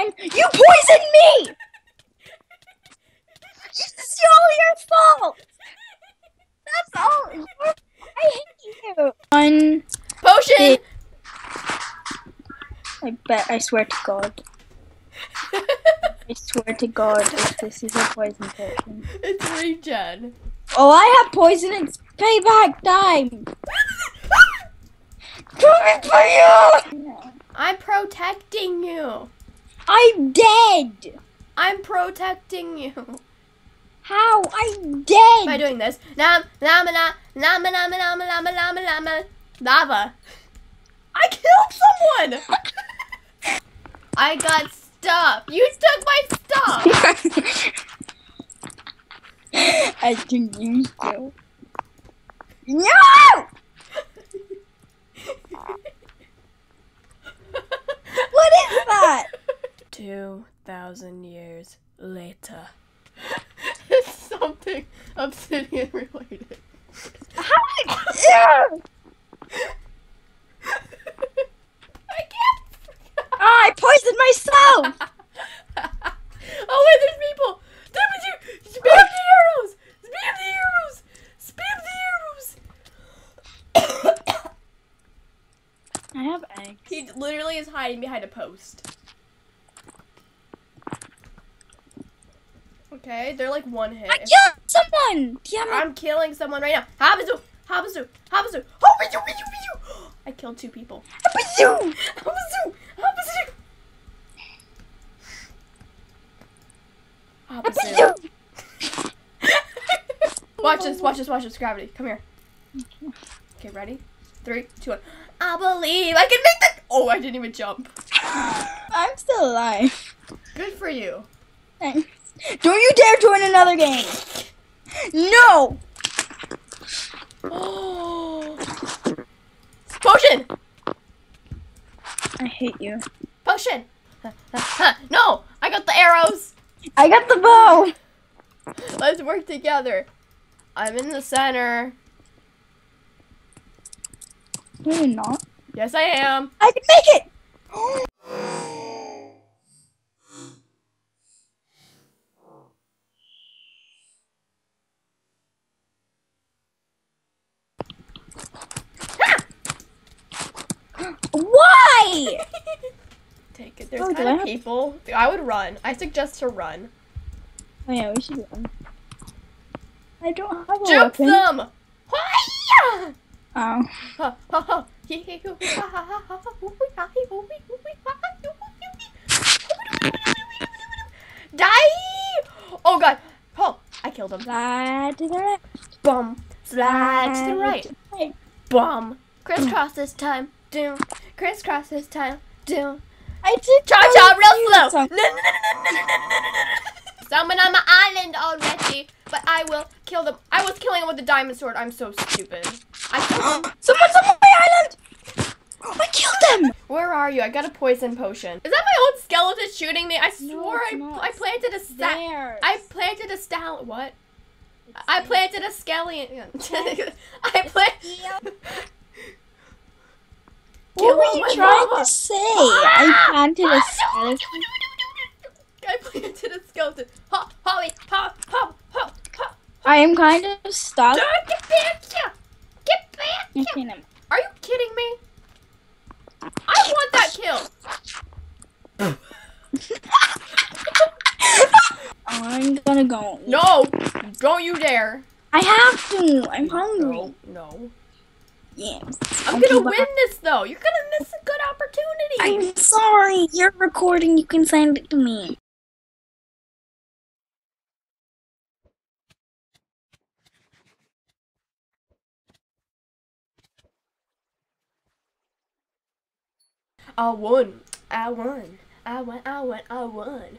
I'm. You poisoned me. It's all your fault. That's all. I hate you. One. Potion! I bet. I swear to God. I swear to God, if this is a poison potion. it's regen. Oh, I have poison. It's payback time. Coming for you. I'm protecting you. I'm dead. I'm protecting you. How? I'm dead. By doing this. Nam, nama, na, nama, nama, nama, nama, nama, nama, lava. I killed someone! I got stuff. You took my stuff. I think you still. No! What is that? 2,000 years later. it's something obsidian related. How did? Ugh. I can't. Ah, I poisoned myself. oh wait, there's people. There was you. Spam the arrows. Spam the arrows. Spam the arrows. I have eggs. he literally is hiding behind a post. Okay, they're like one hit. I killed someone. Damn it. I'm killing someone right now. Habazu! Habazu! Habazu! Oh, Habazu! Habazu! Habazu! I killed two people. Habazu! Habazu! Habazu. Watch this, watch this, watch this. Gravity. Come here. Okay, ready? Three, two, one. I believe I can make that. Oh, I didn't even jump. I'm still alive. Good for you. Thanks. Don't you dare join another game. No. Potion! I hate you. Potion! no! I got the arrows! I got the bow. Let's work together. I'm in the center. No, you're not. Yes, I am. I can make it. Take it. There's Oh, kind I of have- people. I would run. I suggest to run. Oh yeah, we should run. I don't have a Jump weapon. them! Hi-ya! Oh. Die! Oh god. Oh, I killed him. Slide to the left. Bum. Slide to the right. right. Bum. Crisscross this time. Doom. Crisscross this time. Doom. I did. Cha cha, real slow. Someone on my island already, but I will kill them. I was killing them with the diamond sword. I'm so stupid. I killed Someone's on my island. I killed them. Where are you? I got a poison potion. Is that my old skeleton shooting me? I swore no, I, I planted a stat. I planted a stal. What? It's I planted a skeleton. I planted. What were oh you trying mama. to say? I planted a skeleton. I planted a skeleton. Hop, Holly, hop, hop, hop, hop. I am kind of stuck. Don't get back here! Get back here! Are you kidding me? I want that kill. I'm gonna go. No, don't you dare. I have to. I'm hungry. No, no. Yes. I'm gonna win this though. You're gonna miss a good opportunity. I'm sorry. You're recording. You can send it to me. I won. I won. I won. I won. I won.